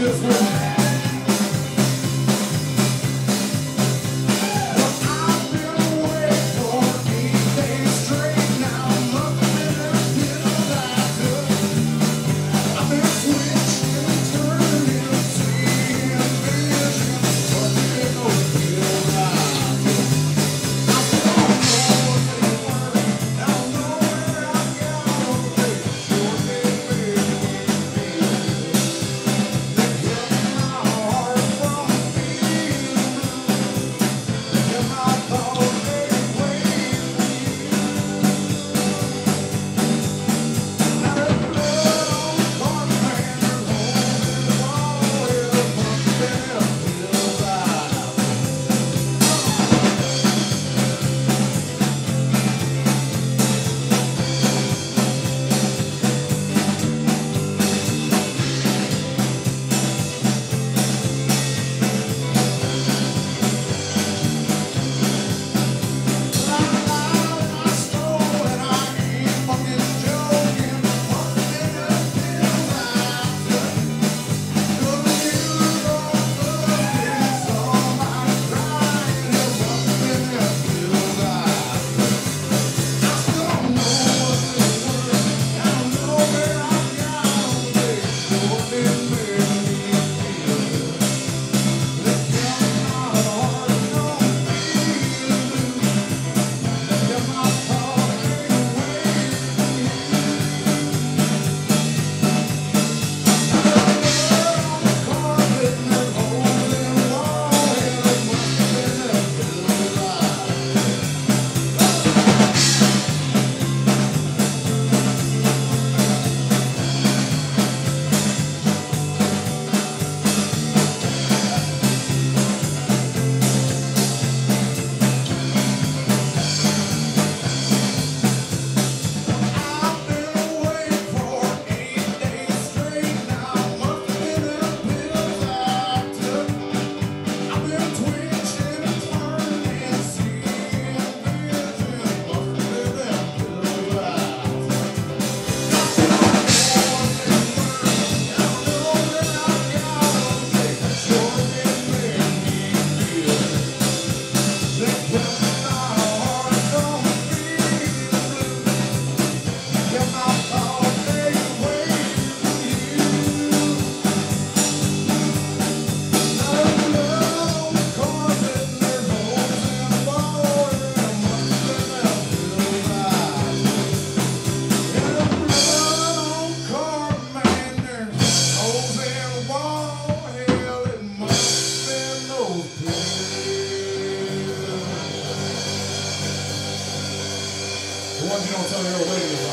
this one. The ones